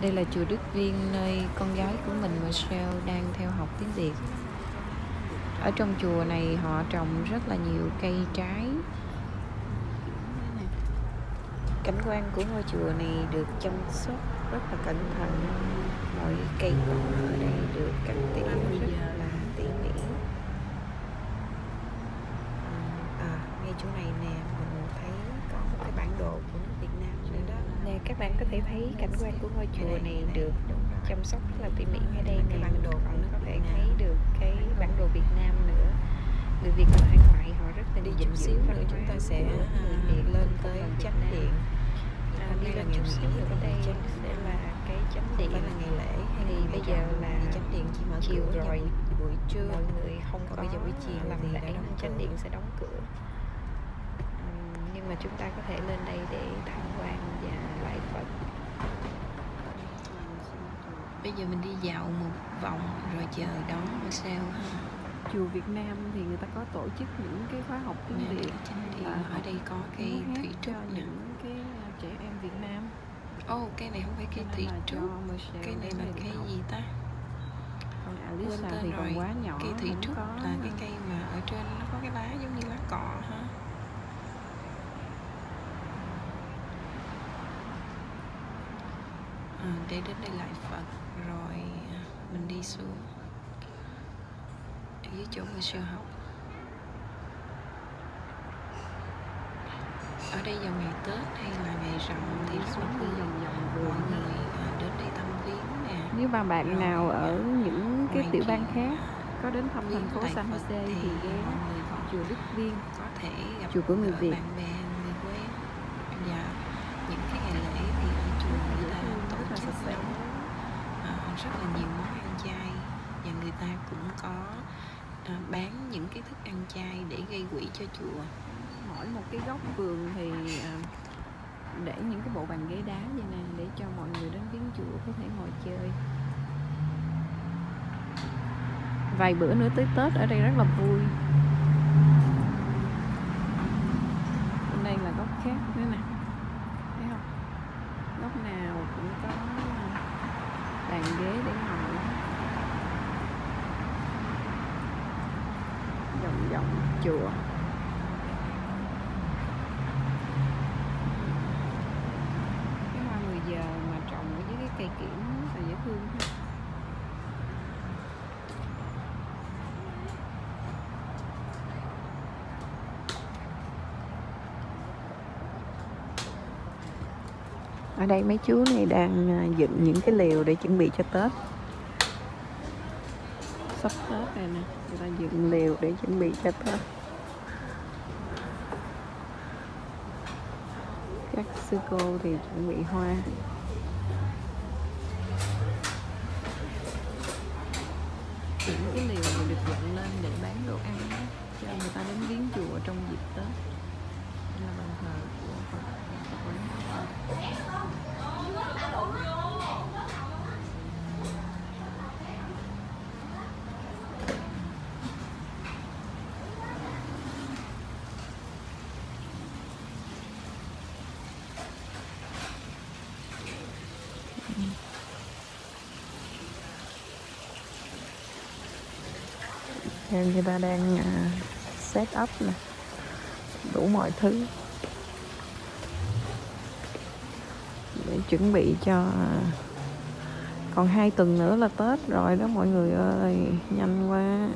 Đây là chùa Đức Viên nơi con gái của mình Michelle đang theo học tiếng Việt. Ở trong chùa này họ trồng rất là nhiều cây trái. Cảnh quan của ngôi chùa này được chăm sóc rất là cẩn thận. Mọi cây cỏ ở đây được cắt tỉa rất là tỉ mỉ. À, à ngay chỗ này nè, mình thấy cái bản đồ của Việt Nam nữa đó. Nè, các bạn có thể thấy cảnh quan của ngôi chùa này được chăm sóc rất là tỉ mỉ ngay đây nè. Bản đồ còn có thể thấy được cái bản đồ Việt Nam nữa. Người Việt ở hải ngoại họ rất là đi chút xíu nữa chúng ta sẽ người à, Việt lên tới chánh điện À, đi lên chút xíu ở đây sẽ là cái chánh điện là ngày lễ thì bây giờ là chánh điện chỉ mở chiều rồi. buổi, trưa mọi người không có bây giờ buổi chiều làm lễ chánh điện sẽ đóng cửa mà chúng ta có thể lên đây để tham quan và lạy Phật. Bây giờ mình đi dạo một vòng rồi chờ đón Marcel ha. Chùa Việt Nam thì người ta có tổ chức những cái khóa học tiếng Việt. cái điện và ở đây có hát thủy trúc những cái à, trẻ em Việt Nam. Ô cây này không phải nên thủy trúc. cây này là học. gì ta? Còn quên Alisa tên thì rồi. còn quá nhỏ cây thủy trúc là cái cây mà ở trên nó có cái lá giống như lá cọ ha à, để đến đây lại Phật rồi à, mình đi xuống. Ở dưới chỗ mình siêu học. Ở đây vào ngày Tết hay là ngày rằm thì rất là vui vòng vòng mọi người à, đến đây thăm viếng nè. Nếu ba bạn Rồi, nào ở những cái tiểu bang khác có đến thăm thành phố San Jose thì ghé chùa Đức Viên. có thể gặp Chùa của người Việt. bạn bè người quen. Và những cái ngày lễ thì ở chùa người ta tổ rất là sạch sẽ. à, rất là nhiều món ăn chay và người ta cũng có à, bán những cái thức ăn chay để gây quỹ cho chùa. Mỗi một cái góc vườn thì à, để những cái bộ bàn ghế đá như này để cho mọi người đến viếng chùa có thể ngồi chơi. Vài bữa nữa tới Tết ở đây rất là vui. Bên đây là góc khác nữa nè thấy không góc nào cũng có bàn ghế để ngồi vòng chùa. Cái hoa 10 giờ mà trồng ở dưới cái cây kiển rất là dễ thương ha. Ở đây mấy chú này đang à, dựng những cái lều để chuẩn bị cho Tết sắp Tết rồi nè. Người ta dựng lều để chuẩn bị cho Tết. Các sư cô thì chuẩn bị hoa. Những cái liều này được dựng lên để bán đồ ăn á, cho người ta đến viếng chùa trong dịp Tết Đây là bàn thờ của Phật Phật quán em người ta đang à, set up nè. Đủ mọi thứ. Để chuẩn bị cho à, còn hai tuần nữa là Tết rồi đó mọi người ơi. Nhanh quá.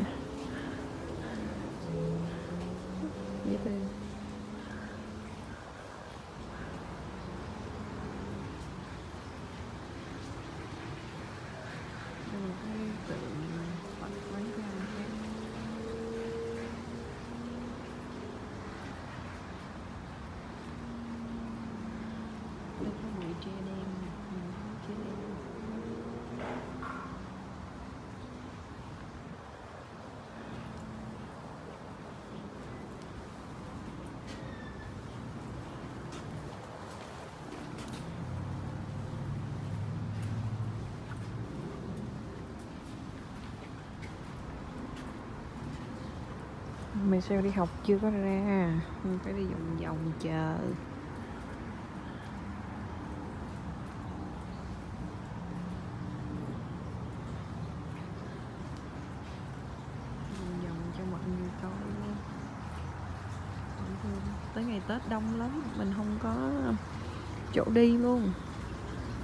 mình sao đi học chưa có ra? Mình phải đi vòng vòng chờ. Vòng vòng cho mọi người coi. Luôn tới ngày tết đông lắm, mình không có chỗ đi luôn.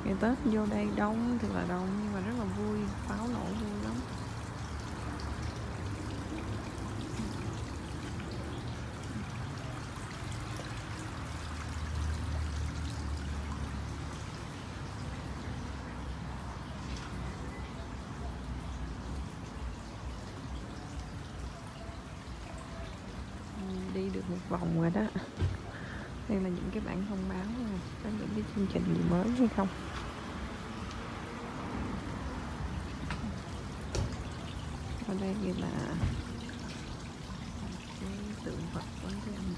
Ngày tết vô đây đông thì là đông. Đi được một vòng rồi đó. Đây là những cái bản thông báo có những cái chương trình gì mới hay không? Ở đây là cái tượng Phật của cái ông